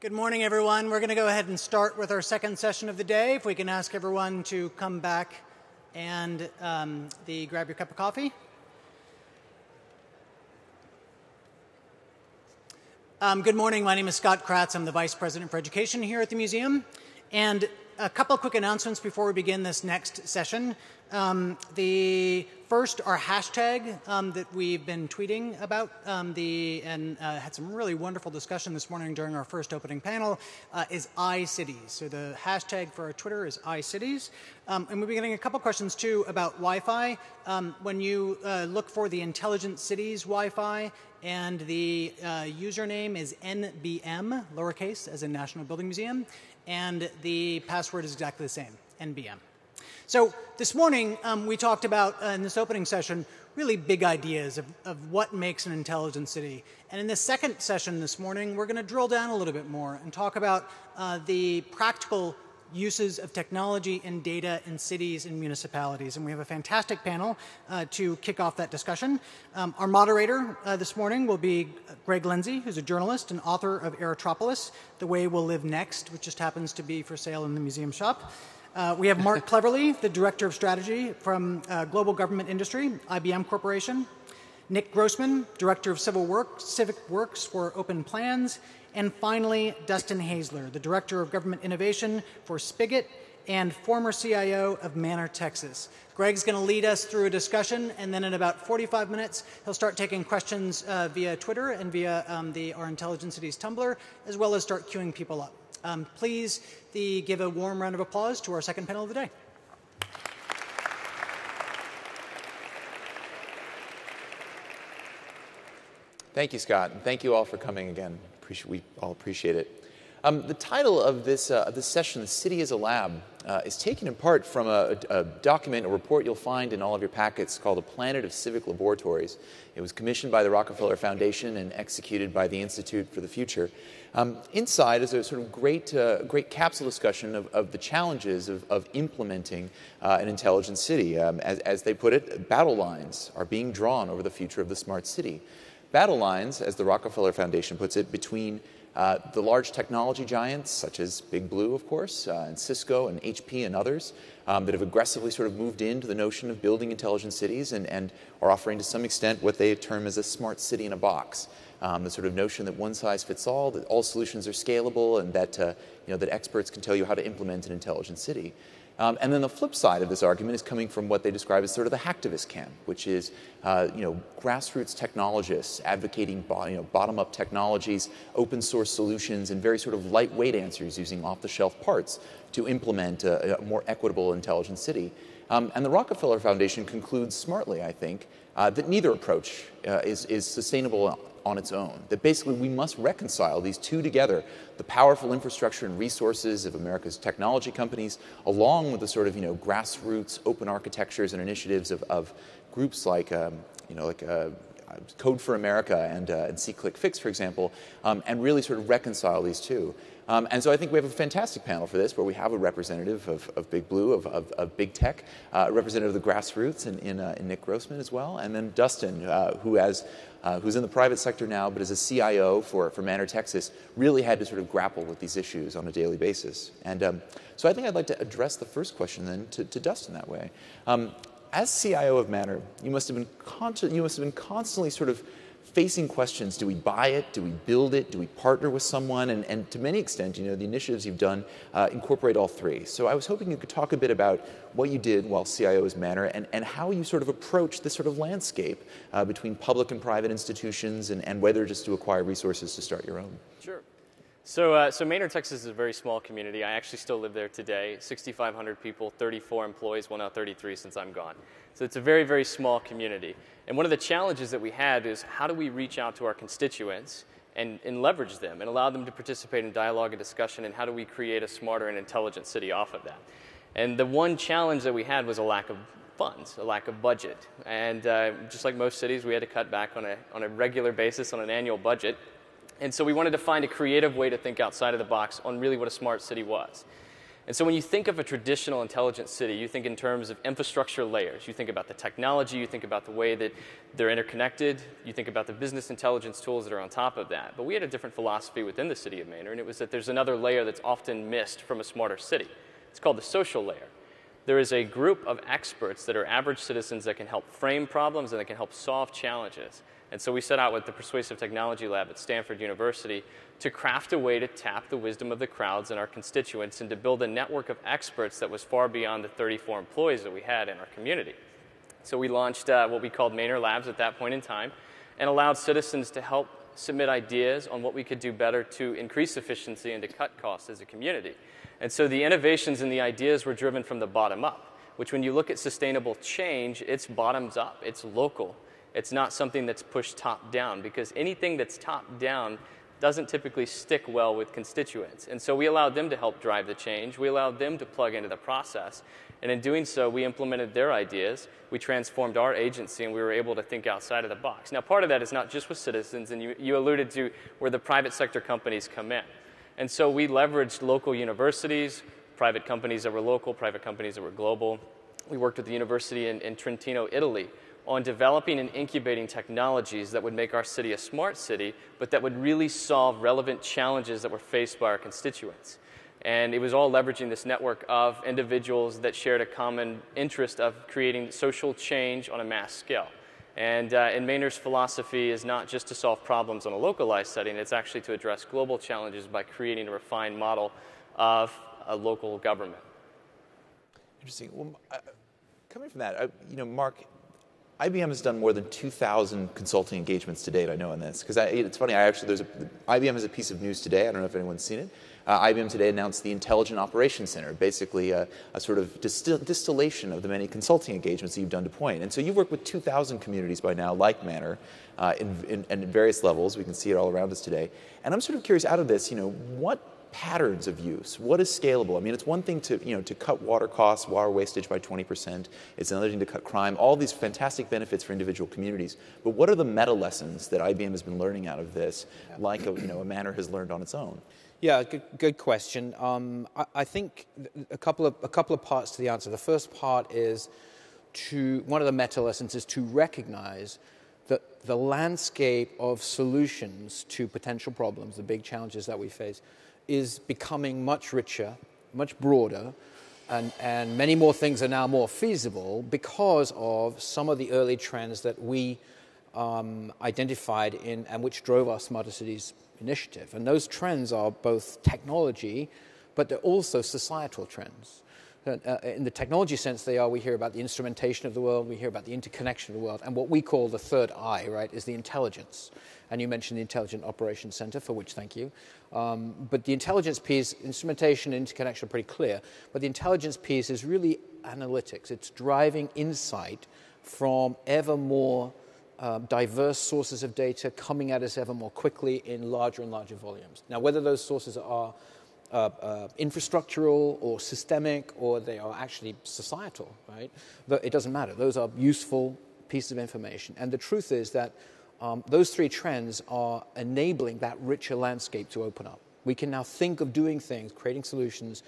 Good morning, everyone. We're going to go ahead and start with our second session of the day. If we can ask everyone to come back and um, the grab your cup of coffee. Um, good morning. My name is Scott Kratz. I'm the Vice President for Education here at the museum. And a couple quick announcements before we begin this next session. Um, the first, our hashtag um, that we've been tweeting about um, the and uh, had some really wonderful discussion this morning during our first opening panel uh, is iCities. So the hashtag for our Twitter is iCities, um, and we'll be getting a couple questions too about Wi-Fi. Um, when you uh, look for the Intelligent Cities Wi-Fi, and the uh, username is NBM, lowercase, as in National Building Museum, and the password is exactly the same, NBM. So this morning, um, we talked about, uh, in this opening session, really big ideas of, of what makes an intelligent city. And in this second session this morning, we're going to drill down a little bit more and talk about uh, the practical uses of technology and data in cities and municipalities. And we have a fantastic panel uh, to kick off that discussion. Um, our moderator uh, this morning will be Greg Lindsay, who's a journalist and author of Aerotropolis, The Way We'll Live Next, which just happens to be for sale in the museum shop. Uh, we have Mark Cleverley, the Director of Strategy from uh, Global Government Industry, IBM Corporation. Nick Grossman, Director of Civil Work, Civic Works for Open Plans. And finally, Dustin Haisler, the Director of Government Innovation for Spigit and former CIO of Manor, Texas. Greg's going to lead us through a discussion, and then in about 45 minutes, he'll start taking questions uh, via Twitter and via um, the Our Intelligent Cities Tumblr, as well as start queuing people up. Um, please the, give a warm round of applause to our second panel of the day. Thank you, Scott, and thank you all for coming again. We all appreciate it. Um, the title of this, uh, this session, The City as a Lab, uh, is taken in part from a, a, document, a report you'll find in all of your packets called A Planet of Civic Laboratories. It was commissioned by the Rockefeller Foundation and executed by the Institute for the Future. Um, inside is a sort of great, uh, great capsule discussion of, of the challenges of, of implementing uh, an intelligent city. Um, as, as they put it, battle lines are being drawn over the future of the smart city. Battle lines, as the Rockefeller Foundation puts it, between uh, the large technology giants, such as Big Blue, of course, uh, and Cisco and HP and others, um, that have aggressively sort of moved into the notion of building intelligent cities and, and are offering to some extent what they term as a smart city in a box. Um, the sort of notion that one size fits all, that all solutions are scalable, and that, uh, you know, that experts can tell you how to implement an intelligent city. Um, and then the flip side of this argument is coming from what they describe as sort of the hacktivist camp, which is uh, you know grassroots technologists advocating bo- you know, bottom-up technologies, open source solutions, and very sort of lightweight answers using off-the-shelf parts to implement a, a more equitable, intelligent city. Um, and the Rockefeller Foundation concludes smartly, I think, uh, that neither approach uh, is, is sustainable on its own. That basically we must reconcile these two together the powerful infrastructure and resources of America's technology companies, along with the sort of you know, grassroots open architectures and initiatives of, of groups like, um, you know, like uh, Code for America and, uh, and Fix, for example, um, and really sort of reconcile these two. Um, and so I think we have a fantastic panel for this, where we have a representative of, of Big Blue, of, of, of Big Tech, uh, a representative of the grassroots in, in, uh, in Nick Grossman as well, and then Dustin, uh, who has uh, who's in the private sector now, but as a CIO for, for Manor, Texas, really had to sort of grapple with these issues on a daily basis. And um, so I think I'd like to address the first question then to, to Dustin that way. Um, as CIO of Manor, you must have been you must have been constantly sort of facing questions. Do we buy it? Do we build it? Do we partner with someone? And, and to many extent you know the initiatives you've done uh, incorporate all three. So i was hoping you could talk a bit about what you did while cio was manor and, and how you sort of approach this sort of landscape uh, between public and private institutions and, and whether just to acquire resources to start your own. Sure so, uh, so Manor, Texas is a very small community. I actually still live there today. 6,500 people, 34 employees, well now 33 since I'm gone. So it's a very, very small community. And one of the challenges that we had is how do we reach out to our constituents and, and leverage them and allow them to participate in dialogue and discussion and how do we create a smarter and intelligent city off of that? And the one challenge that we had was a lack of funds, a lack of budget. And uh, just like most cities, we had to cut back on a, on a regular basis on an annual budget. And so we wanted to find a creative way to think outside of the box on really what a smart city was. And so when you think of a traditional intelligent city, you think in terms of infrastructure layers. You think about the technology, you think about the way that they're interconnected, you think about the business intelligence tools that are on top of that. But we had a different philosophy within the city of Manor, and it was that there's another layer that's often missed from a smarter city. It's called the social layer. There is a group of experts that are average citizens that can help frame problems and that can help solve challenges. And so we set out with the Persuasive Technology Lab at Stanford University to craft a way to tap the wisdom of the crowds and our constituents and to build a network of experts that was far beyond the 34 employees that we had in our community. So we launched uh, what we called Manor Labs at that point in time and allowed citizens to help submit ideas on what we could do better to increase efficiency and to cut costs as a community. And so the innovations and the ideas were driven from the bottom up, which when you look at sustainable change, it's bottoms up, it's local. It's not something that's pushed top down because anything that's top down doesn't typically stick well with constituents. And so we allowed them to help drive the change. We allowed them to plug into the process. And in doing so, we implemented their ideas. We transformed our agency and we were able to think outside of the box. Now, part of that is not just with citizens, and you, you alluded to where the private sector companies come in. And so we leveraged local universities, private companies that were local, private companies that were global. We worked with the university in, in Trentino, Italy, on developing and incubating technologies that would make our city a smart city, but that would really solve relevant challenges that were faced by our constituents. And it was all leveraging this network of individuals that shared a common interest of creating social change on a mass scale. And, uh, and Manor's philosophy is not just to solve problems on a localized setting, it's actually to address global challenges by creating a refined model of a local government. Interesting. Well, uh, coming from that, uh, you know, Mark, IBM has done more than 2,000 consulting engagements to date, I know, on this. Because it's funny, I actually, there's a, IBM has a piece of news today, I don't know if anyone's seen it. Uh, IBM today announced the Intelligent Operations Center, basically a, a sort of distill, distillation of the many consulting engagements that you've done to point. And so you've worked with 2,000 communities by now, like Manor, uh, in, in, in various levels. We can see it all around us today. And I'm sort of curious, out of this, you know, what patterns of use? What is scalable? I mean, it's one thing to, you know, to cut water costs, water wastage by 20%. It's another thing to cut crime, all these fantastic benefits for individual communities. But what are the meta lessons that IBM has been learning out of this, like a, you know, a Manor has learned on its own? Yeah, good, good question. Um, I, I, think a couple, of, a couple of parts to the answer. The first part is to, one of the meta lessons is to recognize that the landscape of solutions to potential problems, the big challenges that we face, is becoming much richer, much broader, and, and many more things are now more feasible because of some of the early trends that we um, identified in and which drove our Smarter Cities initiative. And those trends are both technology, but they're also societal trends. Uh, in the technology sense, they are, we hear about the instrumentation of the world, we hear about the interconnection of the world, and what we call the third eye, right, is the intelligence. And you mentioned the Intelligent Operations Center, for which thank you. Um, but the intelligence piece, instrumentation and interconnection are pretty clear. But the intelligence piece is really analytics. It's driving insight from ever more uh, diverse sources of data coming at us ever more quickly in larger and larger volumes. Now, whether those sources are uh, uh, infrastructural or systemic or they are actually societal, right? It doesn't matter. Those are useful pieces of information. And the truth is that um, those three trends are enabling that richer landscape to open up. We can now think of doing things, creating solutions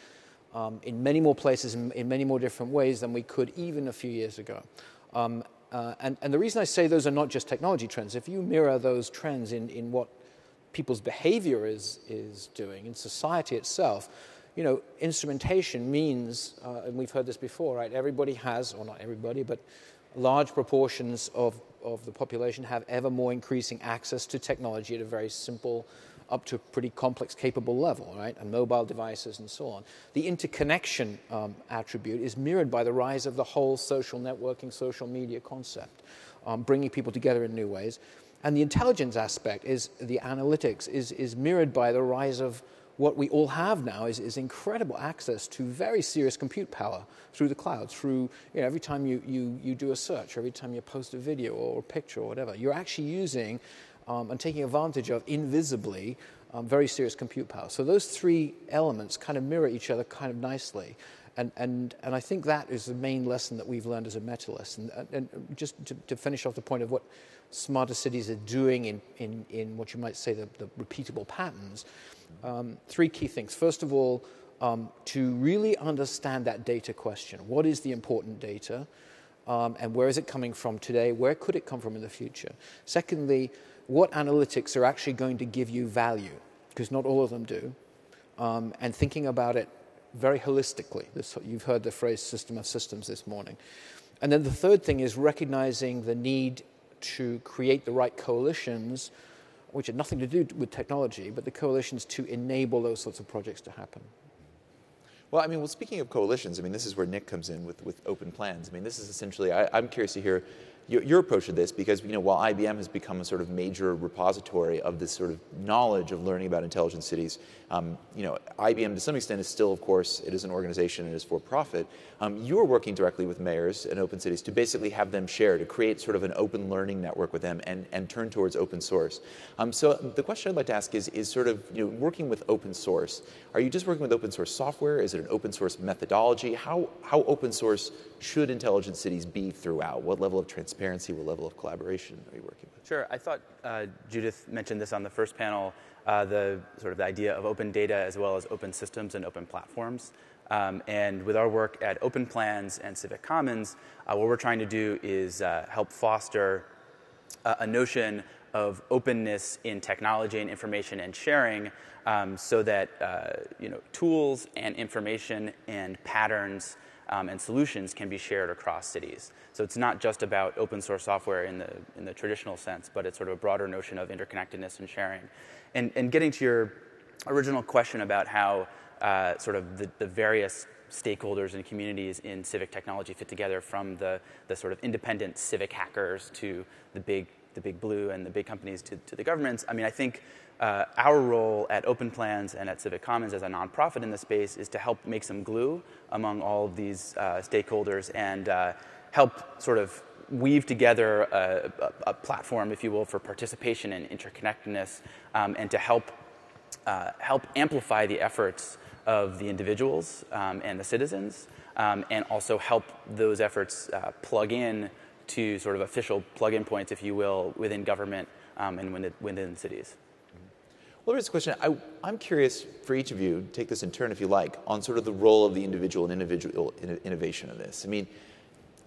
um, in many more places, in, in, many more different ways than we could even a few years ago. Um, uh, and, and, the reason I say those are not just technology trends, if you mirror those trends in, in what people's behavior is, is doing, in society itself, you know, instrumentation means, uh, and we've heard this before, right? Everybody has, or not everybody, but large proportions of, of the population have ever more increasing access to technology at a very simple, up to a pretty complex, capable level, right? And mobile devices and so on. The interconnection um, attribute is mirrored by the rise of the whole social networking, social media concept, um, bringing people together in new ways. And the intelligence aspect is the analytics is, is mirrored by the rise of what we all have now is, is incredible access to very serious compute power through the cloud, through you know, every time you, you, you do a search, every time you post a video or a picture or whatever, you're actually using um, and taking advantage of invisibly um, very serious compute power. So those three elements kind of mirror each other kind of nicely. And, and, and I think that is the main lesson that we've learned as a metalist. And, and just to, to, finish off the point of what smarter cities are doing in, in, in what you might say the, the repeatable patterns, um, three key things. First of all, um, to really understand that data question. What is the important data? Um, and where is it coming from today? Where could it come from in the future? Secondly, what analytics are actually going to give you value? Because not all of them do. Um, and thinking about it very holistically. This, you've heard the phrase system of systems this morning. And then the third thing is recognizing the need to create the right coalitions, which had nothing to do with technology, but the coalitions to enable those sorts of projects to happen. Well, I mean, well, speaking of coalitions, I mean, this is where Nick comes in with, with open plans. I mean, this is essentially, I, I'm curious to hear your, your, approach to this because you know while IBM has become a sort of major repository of this sort of knowledge of learning about intelligent cities, um, you know IBM to some extent is still, of course, it is an organization and it is for profit. Um, you are working directly with mayors and open cities to basically have them share to create sort of an open learning network with them and, and turn towards open source. Um, so the question I'd like to ask is is sort of you know working with open source. Are you just working with open source software? Is it an open source methodology? How how open source should intelligent cities be throughout? What level of transparency, what level of collaboration are you working with? Sure. I thought uh, Judith mentioned this on the first panel, uh, the sort of the idea of open data as well as open systems and open platforms. Um, and with our work at Open Plans and Civic Commons, uh, what we're trying to do is uh, help foster uh, a notion of openness in technology and information and sharing um, so that uh, you know, tools and information and patterns um, and solutions can be shared across cities. So it's not just about open source software in the, in the traditional sense, but it's sort of a broader notion of interconnectedness and sharing. And, and getting to your original question about how uh, sort of the, the various stakeholders and communities in civic technology fit together from the, the sort of independent civic hackers to the big, the big blue and the big companies to, to the governments. I mean, I think uh, our role at Open Plans and at Civic Commons as a nonprofit in the space is to help make some glue among all of these uh, stakeholders and uh, help sort of weave together a, a, a, platform, if you will, for participation and interconnectedness, um, and to help uh, help amplify the efforts of the individuals um, and the citizens, um, and also help those efforts uh, plug in to sort of official plug-in points, if you will, within government um, and within, within cities. Well, here's a question. I, am curious for each of you, take this in turn if you like, on sort of the role of the individual and individual innovation of this. I mean,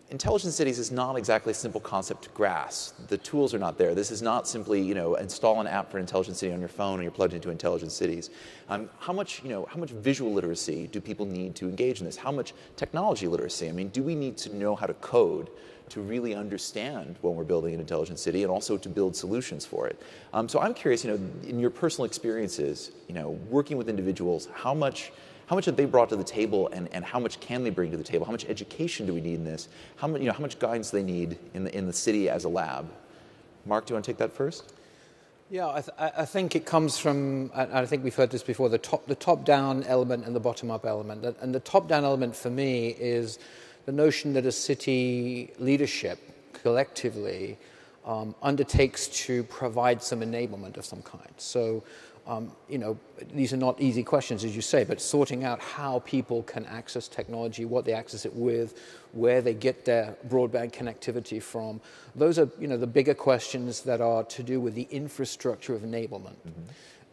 intelligent cities is not exactly a simple concept to grasp. The tools are not there. This is not simply, you know, install an app for intelligent city on your phone and you're plugged into intelligent cities. Um, how much, you know, how much visual literacy do people need to engage in this? How much technology literacy? I mean, do we need to know how to code? to really understand when we're building an intelligent city and also to build solutions for it. Um, so I'm curious, you know, in your personal experiences, you know, working with individuals, how much how much have they brought to the table and, and how much can they bring to the table? How much education do we need in this? How, much, you know, how much guidance they need in the, in the city as a lab? Mark, do you want to take that first? Yeah, I, th- I, think it comes from, I think we've heard this before, the top, the top down element and the bottom up element. And the top down element for me is the notion that a city leadership collectively um, undertakes to provide some enablement of some kind. So, um, you know, these are not easy questions, as you say, but sorting out how people can access technology, what they access it with, where they get their broadband connectivity from. Those are, you know, the bigger questions that are to do with the infrastructure of enablement. Mm-hmm.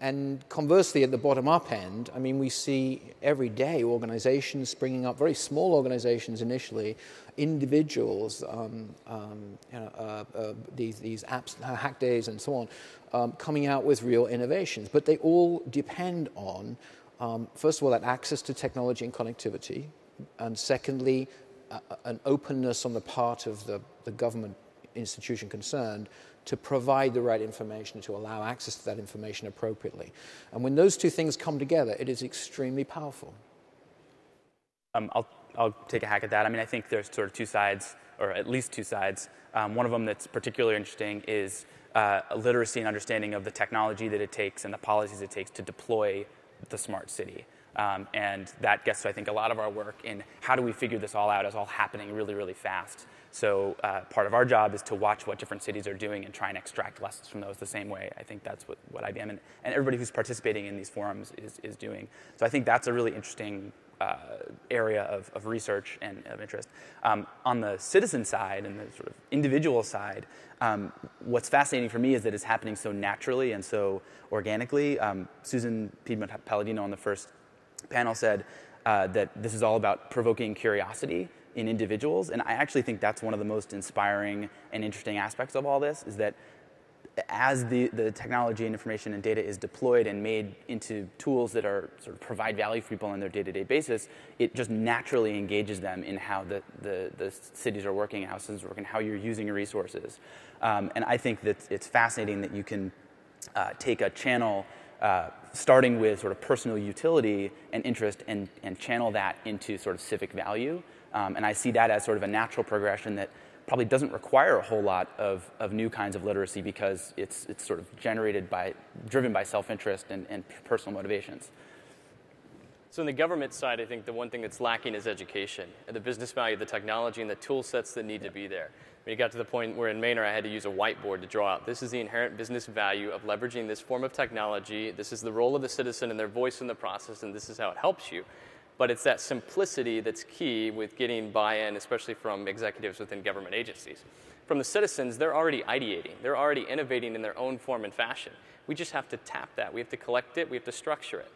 And conversely, at the bottom up end, I mean, we see every day organizations springing up, very small organizations initially, individuals, um, um, you know, uh, uh, these, these apps, uh, hack days, and so on, um, coming out with real innovations. But they all depend on, um, first of all, that access to technology and connectivity, and secondly, uh, an openness on the part of the, the government institution concerned to provide the right information, to allow access to that information appropriately. And when those two things come together, it is extremely powerful. Um, I'll, I'll take a hack at that. I mean, I think there's sort of two sides, or at least two sides. Um, one of them that's particularly interesting is uh, literacy and understanding of the technology that it takes and the policies it takes to deploy the smart city. Um, and that gets to, I think, a lot of our work in how do we figure this all out as all happening really, really fast. So uh, part of our job is to watch what different cities are doing and try and extract lessons from those the same way. I think that's what, what IBM and, and everybody who's participating in these forums is, is doing. So I think that's a really interesting uh, area of, of research and of interest. Um, on the citizen side and the sort of individual side, um, what's fascinating for me is that it's happening so naturally and so organically. Um, Susan Piedmont Palladino on the first panel said uh, that this is all about provoking curiosity in individuals, and I actually think that's one of the most inspiring and interesting aspects of all this is that as the, the technology and information and data is deployed and made into tools that are sort of provide value for people on their day-to-day basis, it just naturally engages them in how the, the, the cities are working, how cities are working, how you're using your resources. Um, and I think that it's fascinating that you can uh, take a channel uh, starting with sort of personal utility and interest and, and channel that into sort of civic value. Um, and I see that as sort of a natural progression that probably doesn't require a whole lot of, of new kinds of literacy because it's, it's sort of generated by, driven by self-interest and, and personal motivations. So on the government side, I think the one thing that's lacking is education and the business value, the technology, and the tool sets that need to be there. You got to the point where in Manor I had to use a whiteboard to draw out, this is the inherent business value of leveraging this form of technology. This is the role of the citizen and their voice in the process, and this is how it helps you. But it's that simplicity that's key with getting buy in, especially from executives within government agencies. From the citizens, they're already ideating, they're already innovating in their own form and fashion. We just have to tap that. We have to collect it, we have to structure it.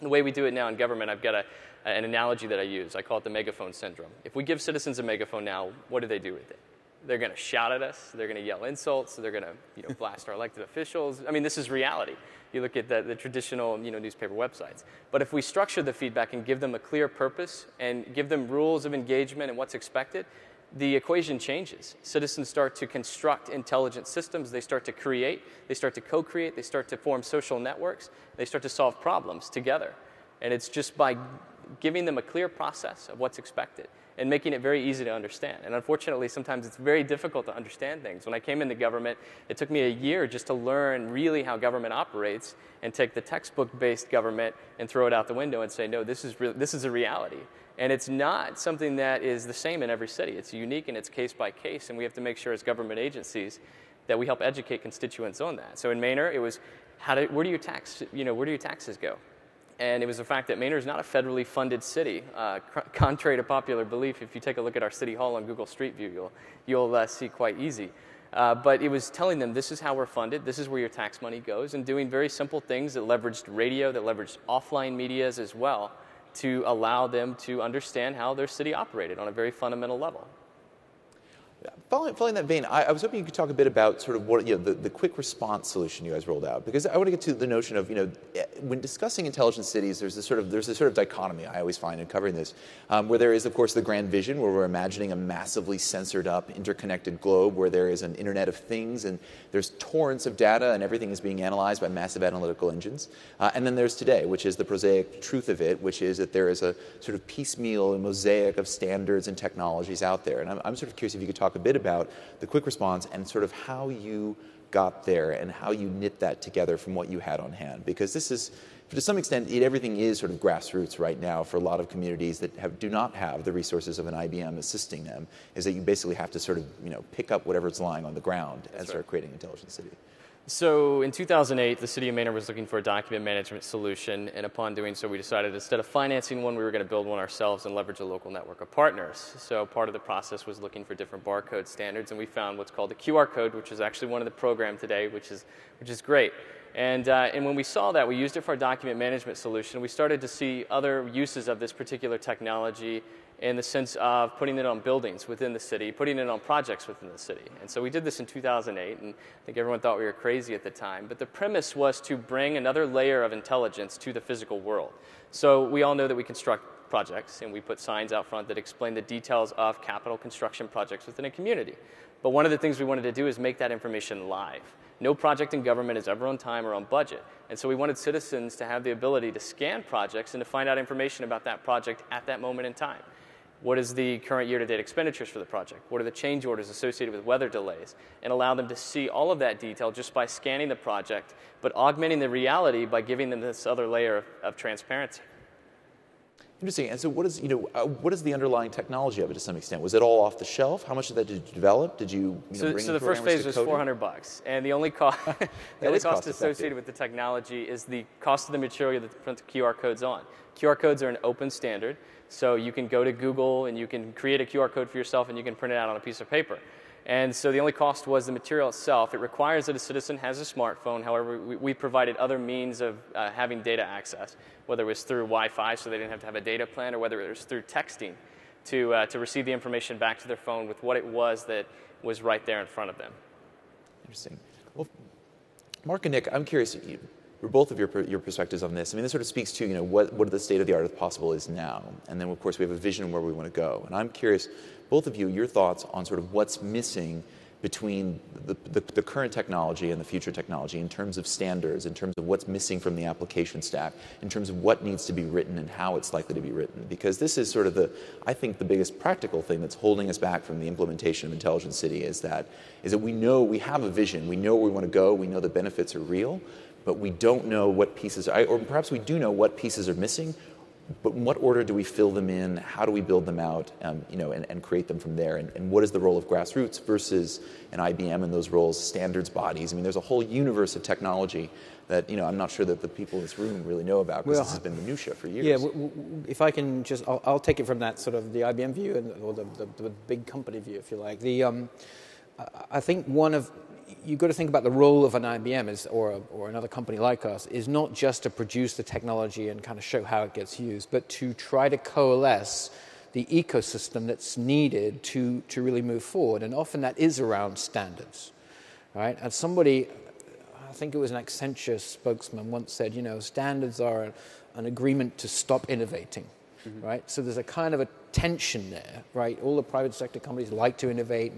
The way we do it now in government, I've got a, an analogy that I use. I call it the megaphone syndrome. If we give citizens a megaphone now, what do they do with it? They're going to shout at us. They're going to yell insults. They're going to you know, blast our elected officials. I mean, this is reality. You look at the, the traditional you know, newspaper websites. But if we structure the feedback and give them a clear purpose and give them rules of engagement and what's expected, the equation changes. Citizens start to construct intelligent systems. They start to create. They start to co create. They start to form social networks. They start to solve problems together. And it's just by giving them a clear process of what's expected and making it very easy to understand. And unfortunately, sometimes it's very difficult to understand things. When I came into government, it took me a year just to learn really how government operates and take the textbook based government and throw it out the window and say, no, this is, this is a reality. And it's not something that is the same in every city. It's unique and it's case by case, and we have to make sure as government agencies that we help educate constituents on that. So in Manor, it was how do, where do your tax, you know, where do your taxes go? And it was the fact that Manor is not a federally funded city. Uh, contrary to popular belief, if you take a look at our city hall on Google Street View, you'll, you'll uh, see quite easy. Uh, but it was telling them this is how we're funded, this is where your tax money goes, and doing very simple things that leveraged radio, that leveraged offline medias as well to allow them to understand how their city operated on a very fundamental level. Following, following, that vein, I, I, was hoping you could talk a bit about sort of what you know the, the quick response solution you guys rolled out because I want to get to the notion of you know eh, when discussing intelligent cities, there's this sort of there's this sort of dichotomy I always find in covering this, um, where there is of course the grand vision where we're imagining a massively sensored up, interconnected globe where there is an Internet of Things and there's torrents of data and everything is being analyzed by massive analytical engines, uh, and then there's today, which is the prosaic truth of it, which is that there is a sort of piecemeal and mosaic of standards and technologies out there, and I'm, I'm sort of curious if you could talk a bit about the quick response and sort of how you got there and how you knit that together from what you had on hand. Because this is, to some extent, it, everything is sort of grassroots right now for a lot of communities that have, do not have the resources of an IBM assisting them, is that you basically have to sort of you know, pick up whatever's lying on the ground That's and right. start creating intelligent city. So in 2008, the city of Manor was looking for a document management solution, and upon doing so, we decided instead of financing one, we were going to build one ourselves and leverage a local network of partners. So part of the process was looking for different barcode standards, and we found what's called the QR code, which is actually one of the program today, which is which is great. And, uh, and when we saw that, we used it for our document management solution. We started to see other uses of this particular technology in the sense of putting it on buildings within the city, putting it on projects within the city. And so we did this in 2008, and I think everyone thought we were crazy at the time. But the premise was to bring another layer of intelligence to the physical world. So we all know that we construct projects, and we put signs out front that explain the details of capital construction projects within a community. But one of the things we wanted to do is make that information live. No project in government is ever on time or on budget. And so we wanted citizens to have the ability to scan projects and to find out information about that project at that moment in time. What is the current year-to-date expenditures for the project? What are the change orders associated with weather delays? And allow them to see all of that detail just by scanning the project, but augmenting the reality by giving them this other layer of, of transparency. Interesting. And so, what is you know uh, what is the underlying technology of it to some extent? Was it all off the shelf? How much of that did you develop? Did you, you so, know, so the first phase was 400 bucks, and the only cost the only cost associated with the technology is the cost of the material that the QR codes on. QR codes are an open standard, so you can go to Google and you can create a QR code for yourself and you can print it out on a piece of paper. And so the only cost was the material itself. It requires that a citizen has a smartphone. However, we, we provided other means of uh, having data access, whether it was through Wi Fi, so they didn't have to have a data plan, or whether it was through texting to, uh, to receive the information back to their phone with what it was that was right there in front of them. Interesting. Well, Mark and Nick, I'm curious, for both of your, your perspectives on this. I mean, this sort of speaks to, you know, what, what the state of the art of possible is now. And then, of course, we have a vision where we want to go. And I'm curious, both of you, your thoughts on sort of what's missing between the, the, the, current technology and the future technology in terms of standards, in terms of what's missing from the application stack, in terms of what needs to be written and how it's likely to be written. Because this is sort of the, I think, the biggest practical thing that's holding us back from the implementation of Intelligent City is that, is that we know we have a vision, we know where we want to go, we know the benefits are real, but we don't know what pieces, are, or perhaps we do know what pieces are missing, but in what order do we fill them in? How do we build them out, um, you know, and, and, create them from there? And, and, what is the role of grassroots versus an IBM in those roles, standards bodies? I mean, there's a whole universe of technology that, you know, I'm not sure that the people in this room really know about because well, this has been minutia for years. Yeah, w- w- if I can just, I'll, I'll, take it from that sort of the IBM view and, or the, the, the big company view, if you like. The, um, I think one of you've got to think about the role of an IBM is, or, or another company like us is not just to produce the technology and kind of show how it gets used, but to try to coalesce the ecosystem that's needed to, to really move forward. And often that is around standards, right? And somebody, I think it was an Accenture spokesman, once said, you know, standards are an agreement to stop innovating. Mm-hmm. right? So there's a kind of a tension there, right? All the private sector companies like to innovate,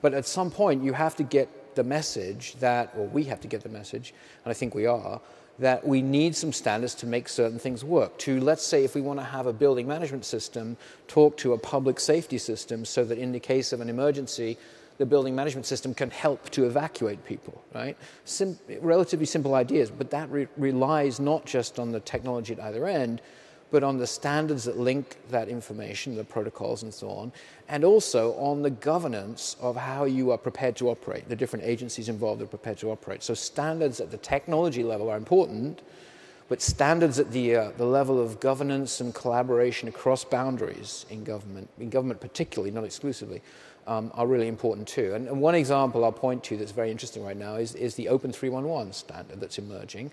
but at some point you have to get the message that, or we have to get the message, and I think we are, that we need some standards to make certain things work. To, let's say, if we want to have a building management system, talk to a public safety system so that in the case of an emergency, the building management system can help to evacuate people, right? Sim- relatively simple ideas, but that re- relies not just on the technology at either end, but on the standards that link that information, the protocols and so on, and also on the governance of how you are prepared to operate. The different agencies involved are prepared to operate. So standards at the technology level are important, but standards at the, uh, the level of governance and collaboration across boundaries in government, in government particularly, not exclusively, um, are really important too. And, and, one example I'll point to that's very interesting right now is, is the Open 311 standard that's emerging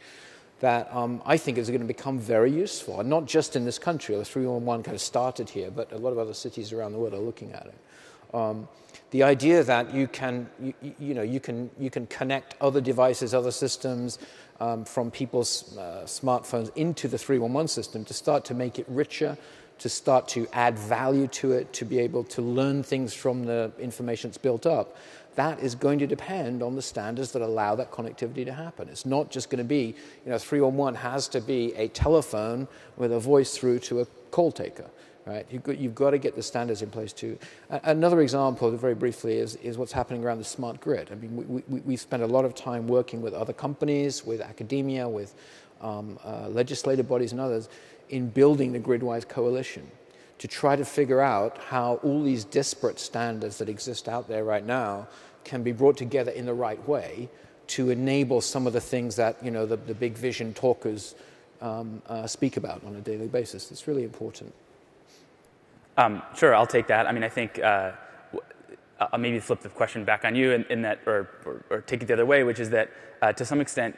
that um, I think is going to become very useful, and not just in this country. The 311 kind of started here, but a lot of other cities around the world are looking at it. Um, the idea that you can, you, you, know, you can, you can connect other devices, other systems um, from people's uh, smartphones into the 311 system to start to make it richer, to start to add value to it, to be able to learn things from the information that's built up that is going to depend on the standards that allow that connectivity to happen. It's not just going to be, you know, 311 has to be a telephone with a voice through to a call taker, right? You've got, you've got to get the standards in place too. another example, very briefly, is, is what's happening around the smart grid. I mean, we, we, we spent a lot of time working with other companies, with academia, with um, uh, legislative bodies and others in building the Gridwise Coalition to try to figure out how all these disparate standards that exist out there right now can be brought together in the right way to enable some of the things that you know the, the big vision talkers um, uh, speak about on a daily basis. It's really important. Um, sure, I'll take that. I mean, I think uh, I'll maybe flip the question back on you in, in that, or, or, or, take it the other way, which is that uh, to some extent,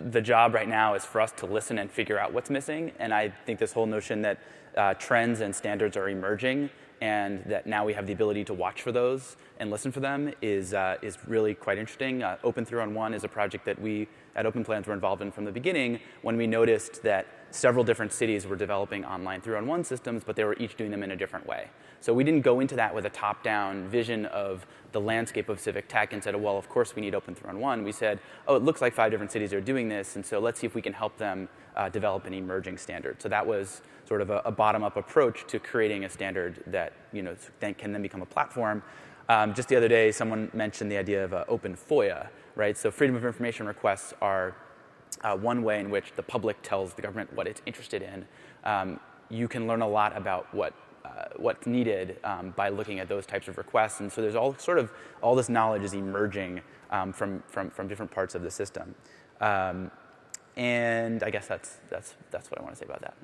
the job right now is for us to listen and figure out what's missing. And I think this whole notion that uh, trends and standards are emerging and that now we have the ability to watch for those and listen for them is, uh, is really quite interesting. Uh, Open 311 is a project that we at Open Plans were involved in from the beginning when we noticed that several different cities were developing online 311 systems, but they were each doing them in a different way. So we didn't go into that with a top-down vision of the landscape of civic tech and said, well, of course we need Open 311. We said, oh, it looks like five different cities are doing this, and so let's see if we can help them uh, develop an emerging standard. So that was sort of a, a bottom-up approach to creating a standard that you know then can then become a platform. Um, just the other day, someone mentioned the idea of uh, open FOIA, right? So freedom of information requests are uh, one way in which the public tells the government what it's interested in. Um, you can learn a lot about what uh, what's needed um, by looking at those types of requests, and so there's all sort of all this knowledge is emerging um, from, from from different parts of the system. Um, and I guess that's, that's, that's what I want to say about that.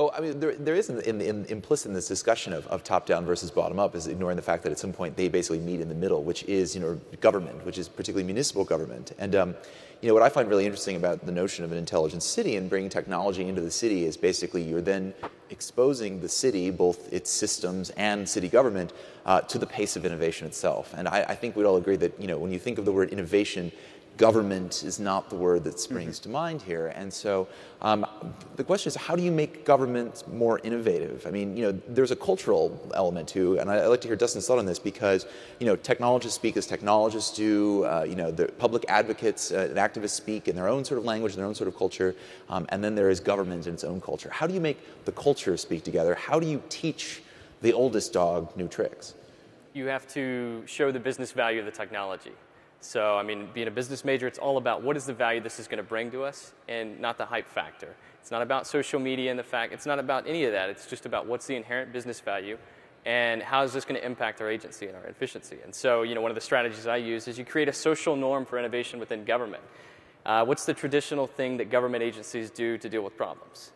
Well, I mean, there, there is in, in, in, implicit in this discussion of, of top down versus bottom up is ignoring the fact that at some point they basically meet in the middle, which is you know government, which is particularly municipal government. And um, you know what I find really interesting about the notion of an intelligent city and bringing technology into the city is basically you're then exposing the city, both its systems and city government, uh, to the pace of innovation itself. And I, I think we'd all agree that you know when you think of the word innovation government is not the word that springs mm-hmm. to mind here. And so um, the question is, how do you make government more innovative? I mean, you know, there's a cultural element too, and I, I like to hear Dustin's thought on this because, you know, technologists speak as technologists do. Uh, you know, the public advocates uh, and activists speak in their own sort of language, in their own sort of culture, um, and then there is government in its own culture. How do you make the culture speak together? How do you teach the oldest dog new tricks? You have to show the business value of the technology. So, I mean, being a business major, it's all about what is the value this is going to bring to us and not the hype factor. It's not about social media and the fact, it's not about any of that. It's just about what's the inherent business value and how is this going to impact our agency and our efficiency. And so, you know, one of the strategies I use is you create a social norm for innovation within government. Uh, what's the traditional thing that government agencies do to deal with problems?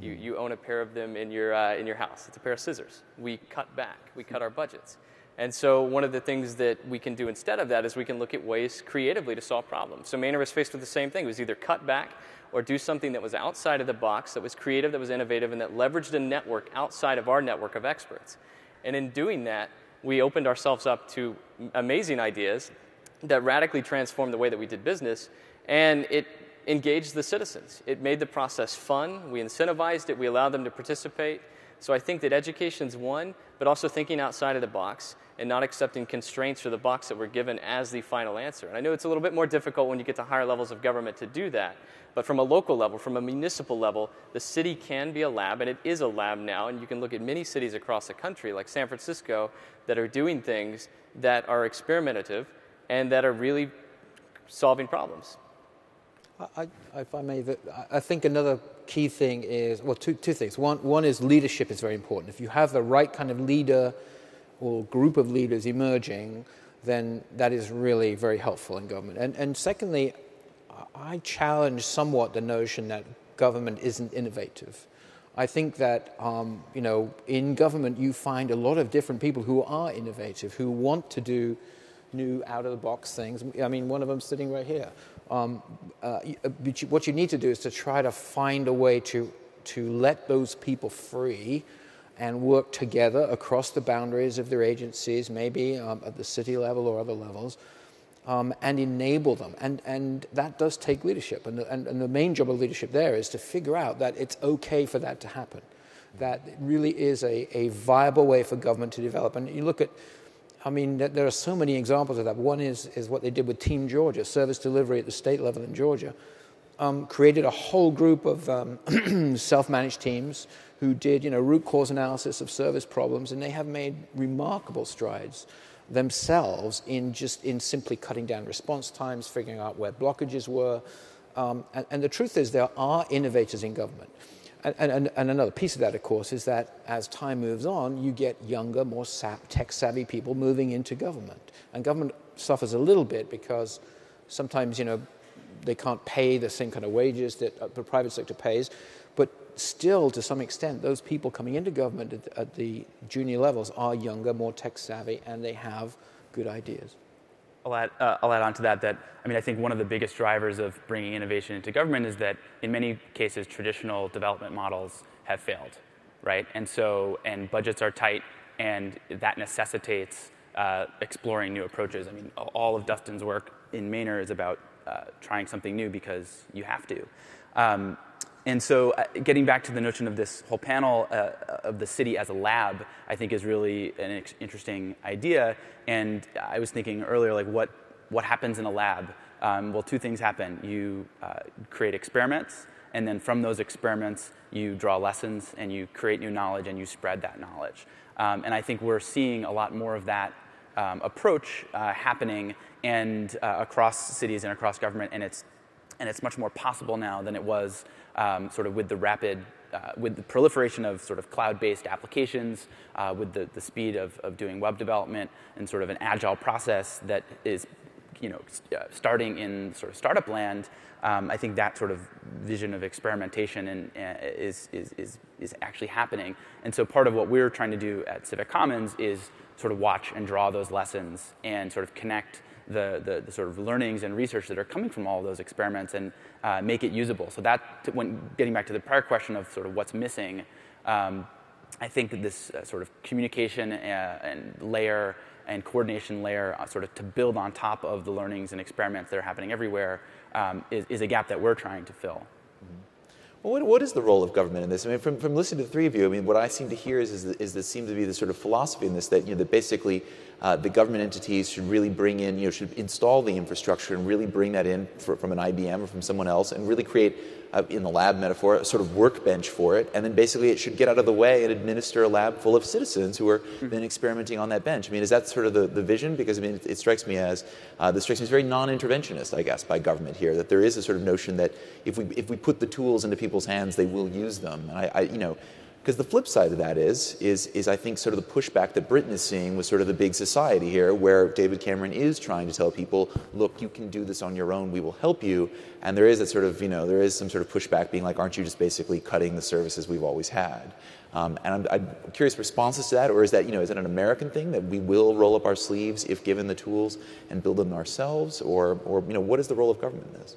You, you own a pair of them in your, uh, in your house. It's a pair of scissors. We cut back, we cut our budgets. And so one of the things that we can do instead of that is we can look at ways creatively to solve problems. So Manor was faced with the same thing. It was either cut back or do something that was outside of the box, that was creative, that was innovative, and that leveraged a network outside of our network of experts. And in doing that, we opened ourselves up to amazing ideas that radically transformed the way that we did business, and it engaged the citizens. It made the process fun. We incentivized it. We allowed them to participate. So I think that education's one, but also thinking outside of the box and not accepting constraints or the box that we're given as the final answer. And I know it's a little bit more difficult when you get to higher levels of government to do that, but from a local level, from a municipal level, the city can be a lab, and it is a lab now. And you can look at many cities across the country, like San Francisco, that are doing things that are experimentative and that are really solving problems. I, if I may, I think another key thing is well, two, two things. One, one is leadership is very important. If you have the right kind of leader or group of leaders emerging, then that is really very helpful in government. And, and secondly, I challenge somewhat the notion that government isn't innovative. I think that um, you know in government you find a lot of different people who are innovative, who want to do new out of the box things. I mean, one of them sitting right here. Um, uh, what you need to do is to try to find a way to to let those people free and work together across the boundaries of their agencies, maybe um, at the city level or other levels, um, and enable them. And, and that does take leadership. And the, and, and the main job of leadership there is to figure out that it's okay for that to happen, that it really is a, a viable way for government to develop. And you look at I mean, there are so many examples of that. One is, is what they did with Team Georgia, service delivery at the state level in Georgia. Um, created a whole group of um, self managed teams who did you know, root cause analysis of service problems, and they have made remarkable strides themselves in just in simply cutting down response times, figuring out where blockages were. Um, and, and, the truth is, there are innovators in government. And, and, and, another piece of that, of course, is that as time moves on, you get younger, more tech savvy people moving into government. And government suffers a little bit because sometimes, you know, they can't pay the same kind of wages that the private sector pays But still, to some extent, those people coming into government at, at the junior levels are younger, more tech savvy, and they have good ideas. I'll add, uh, I'll add on to that that, I mean, I think one of the biggest drivers of bringing innovation into government is that in many cases, traditional development models have failed, right? And so, and budgets are tight, and that necessitates uh, exploring new approaches. I mean, all of Dustin's work in Manor is about uh, trying something new because you have to. Um, and so, uh, getting back to the notion of this whole panel uh, of the city as a lab, I think is really an ex- interesting idea. And I was thinking earlier, like, what, what happens in a lab? Um, well, two things happen. You uh, create experiments, and then from those experiments, you draw lessons and you create new knowledge and you spread that knowledge. Um, and I think we're seeing a lot more of that um, approach uh, happening and uh, across cities and across government, and it's and it's much more possible now than it was um, sort of with the rapid, uh, with the proliferation of sort of cloud-based applications, uh, with the, the speed of, of doing web development and sort of an agile process that is you know, uh, starting in sort of startup land, um, I think that sort of vision of experimentation and, uh, is, is, is, is actually happening. And so part of what we're trying to do at Civic Commons is sort of watch and draw those lessons and sort of connect the, the, the, sort of learnings and research that are coming from all of those experiments and uh, make it usable. So that, when getting back to the prior question of sort of what's missing, um, I think that this uh, sort of communication uh, and layer and coordination layer, uh, sort of to build on top of the learnings and experiments that are happening everywhere, um, is, is, a gap that we're trying to fill. Well, what, what is the role of government in this? I mean, from, from listening to the three of you, I mean, what I seem to hear is, is, is this seems to be the sort of philosophy in this that, you know, that basically uh, the government entities should really bring in, you know, should install the infrastructure and really bring that in for, from an IBM or from someone else and really create uh, in the lab metaphor, a sort of workbench for it, and then basically it should get out of the way and administer a lab full of citizens who are mm-hmm. then experimenting on that bench. I mean, is that sort of the, the vision? Because I mean, it, it strikes me as uh, this strikes me as very non-interventionist, I guess, by government here. That there is a sort of notion that if we if we put the tools into people's hands, they will use them. And I, I you know, because the flip side of that is, is, is I think sort of the pushback that Britain is seeing with sort of the big society here, where David Cameron is trying to tell people, look, you can do this on your own, we will help you. And there is a sort of, you know, there is some sort of pushback being like, aren't you just basically cutting the services we've always had? Um, and I'm, I'm, curious responses to that, or is that, you know, is that an American thing that we will roll up our sleeves if given the tools and build them ourselves? Or, or you know, what is the role of government in this?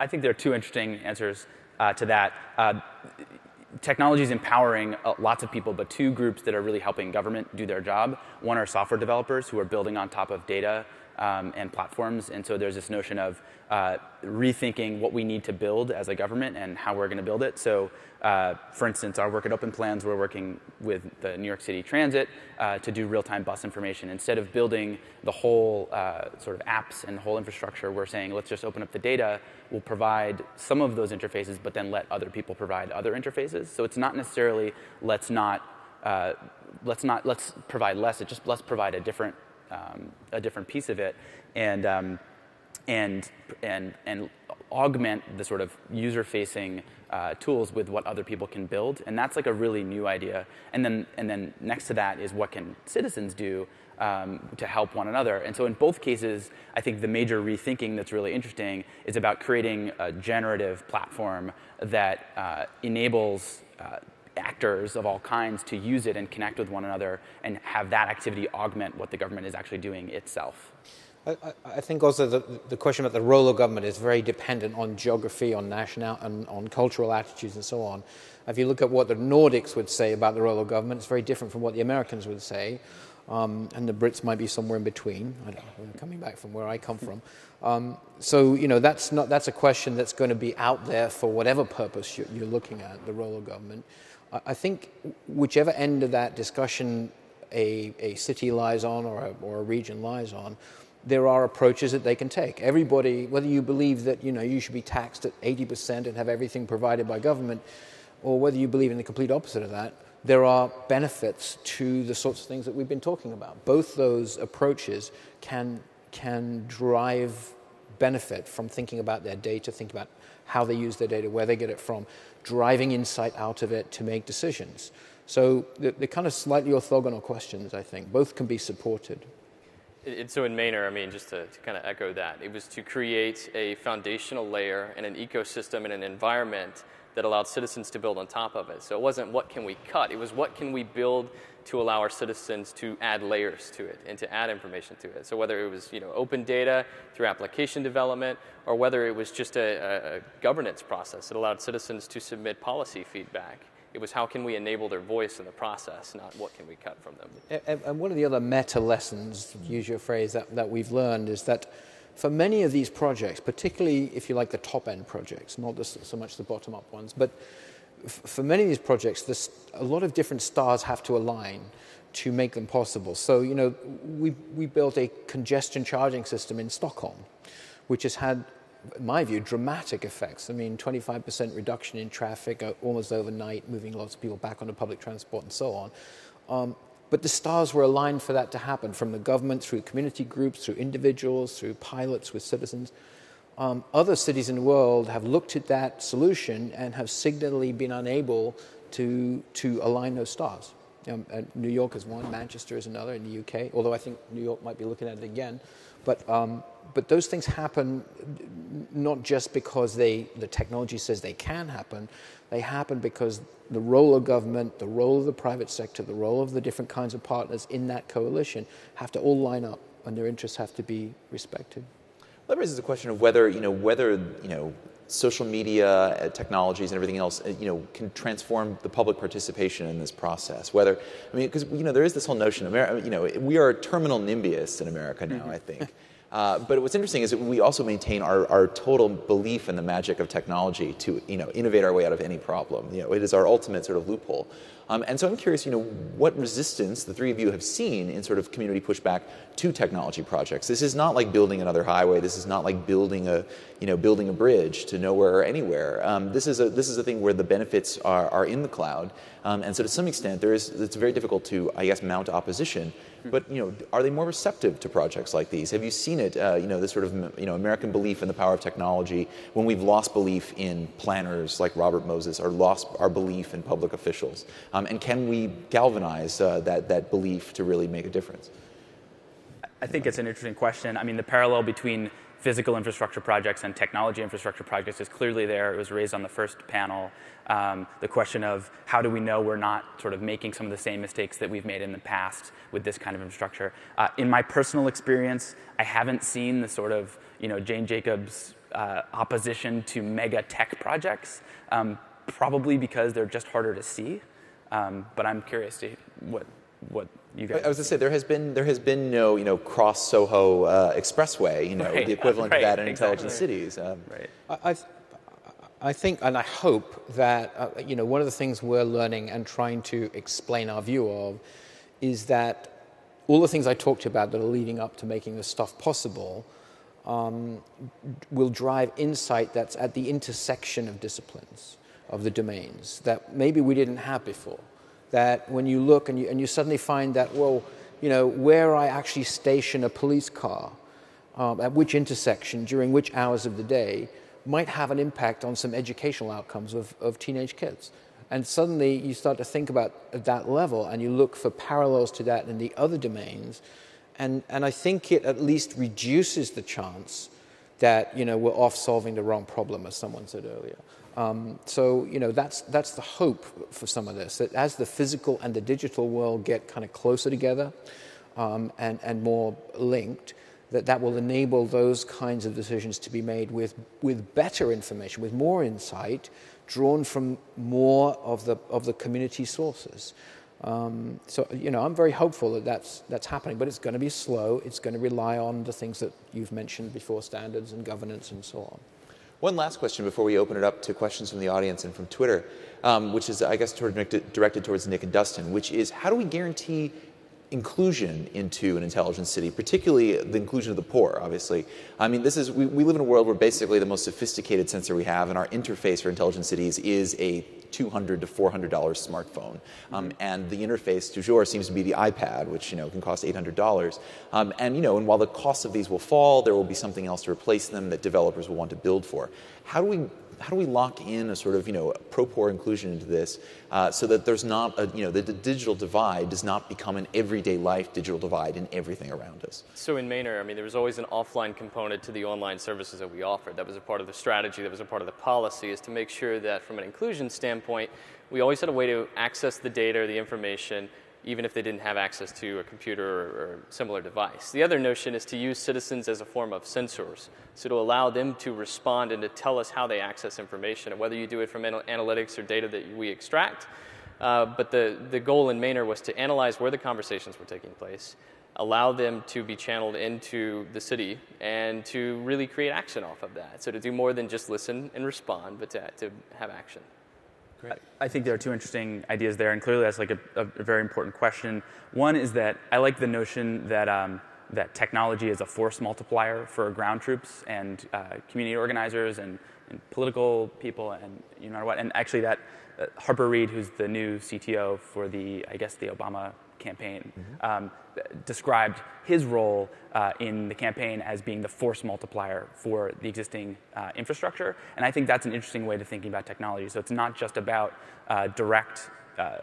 I think there are two interesting answers uh, to that. Uh, technology is empowering uh, lots of people, but two groups that are really helping government do their job. One are software developers who are building on top of data um, and platforms. And so there's this notion of uh, rethinking what we need to build as a government and how we're going to build it. So, uh, for instance, our work at OpenPlans, we're working with the New York City Transit uh, to do real time bus information. Instead of building the whole uh, sort of apps and the whole infrastructure, we're saying let's just open up the data. We'll provide some of those interfaces, but then let other people provide other interfaces. So it's not necessarily let's not. Uh, let's not let's provide less. It just let's provide a different um, a different piece of it, and um, and and and augment the sort of user-facing uh, tools with what other people can build, and that's like a really new idea. And then and then next to that is what can citizens do um, to help one another. And so in both cases, I think the major rethinking that's really interesting is about creating a generative platform that uh, enables uh, actors of all kinds to use it and connect with one another and have that activity augment what the government is actually doing itself. I, I think also the, the, question about the role of government is very dependent on geography, on national, and on cultural attitudes and so on. If you look at what the Nordics would say about the role of government, it's very different from what the Americans would say. Um, and the Brits might be somewhere in between. Coming back from where I come from. Um, so, you know, that's, not, that's a question that's going to be out there for whatever purpose you're, you're looking at, the role of government. I think whichever end of that discussion a, a city lies on or a, or a region lies on, there are approaches that they can take. Everybody, whether you believe that you know you should be taxed at 80% and have everything provided by government, or whether you believe in the complete opposite of that, there are benefits to the sorts of things that we've been talking about. Both those approaches can can drive benefit from thinking about their data, thinking about how they use their data, where they get it from, driving insight out of it to make decisions. So they're, they're kind of slightly orthogonal questions, I think. Both can be supported. And so in Manor, I mean, just to, to, kind of echo that, it was to create a foundational layer and an ecosystem and an environment that allowed citizens to build on top of it. So it wasn't what can we cut, it was what can we build to allow our citizens to add layers to it and to add information to it. So whether it was you know open data through application development or whether it was just a, a governance process that allowed citizens to submit policy feedback. It was how can we enable their voice in the process, not what can we cut from them. And, and one of the other meta lessons, use your phrase, that, that we've learned is that for many of these projects, particularly if you like the top end projects, not the, so much the bottom up ones, but for many of these projects, this, a lot of different stars have to align to make them possible. So, you know, we, we built a congestion charging system in Stockholm, which has had, in my view, dramatic effects. I mean, 25% reduction in traffic uh, almost overnight, moving lots of people back onto public transport and so on. Um, but the stars were aligned for that to happen from the government through community groups, through individuals, through pilots with citizens um, other cities in the world have looked at that solution and have signally been unable to, to align those stars. Um, New York is one, Manchester is another in the UK, although I think New York might be looking at it again. But, um, but those things happen not just because they, the technology says they can happen, they happen because the role of government, the role of the private sector, the role of the different kinds of partners in that coalition have to all line up and their interests have to be respected. That raises the question of whether, you know, whether, you know, social media uh, technologies and everything else, uh, you know, can transform the public participation in this process. Whether, I mean, because you know, there is this whole notion. America, you know, we are terminal NIMBYists in America now. Mm-hmm. I think. Uh, but what's interesting is that we also maintain our, our total belief in the magic of technology to you know innovate our way out of any problem. You know, it is our ultimate sort of loophole. Um, and so I'm curious, you know, what resistance the three of you have seen in sort of community pushback to technology projects. This is not like building another highway. This is not like building a, you know, building a bridge to nowhere or anywhere. Um, this is a this is a thing where the benefits are, are in the cloud, um, and so to some extent, there is it's very difficult to, I guess, mount opposition. But you know, are they more receptive to projects like these? Have you seen it? Uh, you know, this sort of you know American belief in the power of technology when we've lost belief in planners like Robert Moses, or lost our belief in public officials. Um, and can we galvanize uh, that that belief to really make a difference? I think it's an interesting question. I mean, the parallel between physical infrastructure projects and technology infrastructure projects is clearly there. It was raised on the first panel. Um, the question of how do we know we're not sort of making some of the same mistakes that we've made in the past with this kind of infrastructure. Uh, in my personal experience, I haven't seen the sort of you know Jane Jacobs uh, opposition to mega tech projects, um, probably because they're just harder to see. Um, but I'm curious to what what you guys. I was going to say there has been there has been no you know cross Soho uh, expressway you know right. the equivalent right. of that in exactly. intelligent cities. Um, right. I, I, I, think and I hope that uh, you know one of the things we're learning and trying to explain our view of is that all the things I talked about that are leading up to making this stuff possible. Um, will drive insight that's at the intersection of disciplines, of the domains that maybe we didn't have before that when you look and you, and you suddenly find that, well, you know, where I actually station a police car, um, at which intersection, during which hours of the day, might have an impact on some educational outcomes of, of teenage kids. And suddenly you start to think about at that level and you look for parallels to that in the other domains. And, and I think it at least reduces the chance that you know, we're off solving the wrong problem, as someone said earlier. Um, so, you know, that's, that's the hope for some of this, that as the physical and the digital world get kind of closer together um, and, and more linked, that that will enable those kinds of decisions to be made with, with better information, with more insight, drawn from more of the, of the community sources. Um, so, you know, I'm very hopeful that that's, that's happening, but it's going to be slow. It's going to rely on the things that you've mentioned before, standards and governance and so on. One last question before we open it up to questions from the audience and from Twitter, um, which is, I guess, directed, directed towards Nick and Dustin, which is how do we guarantee inclusion into an intelligent city, particularly the inclusion of the poor, obviously. I mean, this is, we, we live in a world where basically the most sophisticated sensor we have and our interface for intelligent cities is a 200 to $400 smartphone. Um, and the interface du jour seems to be the iPad, which you know can cost $800. Um, and you know, and while the cost of these will fall, there will be something else to replace them that developers will want to build for. How do we how do we lock in a sort of you know pro poor inclusion into this uh, so that there's not a you know the, the, digital divide does not become an everyday life digital divide in everything around us? So in Manor I mean there was always an offline component to the online services that we offered. That was a part of the strategy that was a part of the policy is to make sure that from an inclusion standpoint we always had a way to access the data or the information even if they didn't have access to a computer or, or, similar device. The other notion is to use citizens as a form of sensors, so to allow them to respond and to tell us how they access information, and whether you do it from anal- analytics or data that we extract. Uh, but the, the goal in Manor was to analyze where the conversations were taking place, allow them to be channeled into the city, and to really create action off of that. So to do more than just listen and respond, but to, to have action. Great. I think there are two interesting ideas there, and clearly that's like a, a very important question. One is that I like the notion that um, that technology is a force multiplier for ground troops and uh, community organizers and, and, political people and you know what. And actually, that uh, Harper Reed, who's the new CTO for the I guess the Obama campaign, mm-hmm. um, described his role uh, in the campaign as being the force multiplier for the existing uh, infrastructure. And I think that's an interesting way to thinking about technology. So it's not just about uh, direct uh,